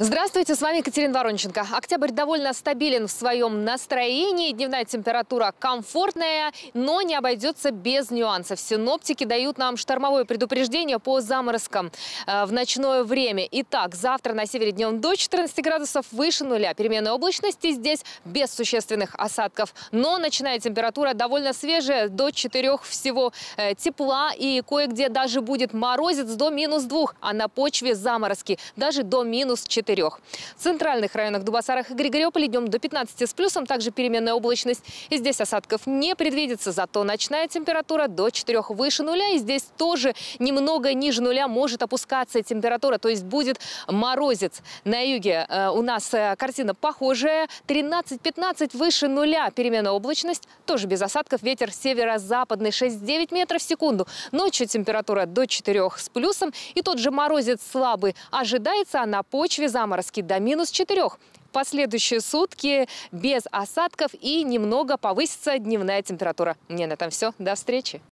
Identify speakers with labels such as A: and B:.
A: Здравствуйте, с вами Екатерина Воронченко. Октябрь довольно стабилен в своем настроении. Дневная температура комфортная, но не обойдется без нюансов. Синоптики дают нам штормовое предупреждение по заморозкам э, в ночное время. Итак, завтра на севере днем до 14 градусов выше нуля. Переменная облачности здесь без существенных осадков. Но ночная температура довольно свежая, до 4 всего э, тепла. И кое-где даже будет морозец до минус 2, а на почве заморозки даже до минус 4. В центральных районах Дубасарах и Григориополя днем до 15 с плюсом, также переменная облачность. И здесь осадков не предвидится, зато ночная температура до 4 выше нуля. И здесь тоже немного ниже нуля может опускаться температура, то есть будет морозец. На юге э, у нас э, картина похожая. 13-15 выше нуля переменная облачность, тоже без осадков. Ветер северо-западный 6-9 метров в секунду. Ночью температура до 4 с плюсом. И тот же морозец слабый ожидается, а на почве заморозки до минус 4. Последующие сутки без осадков и немного повысится дневная температура. Мне на этом все. До встречи.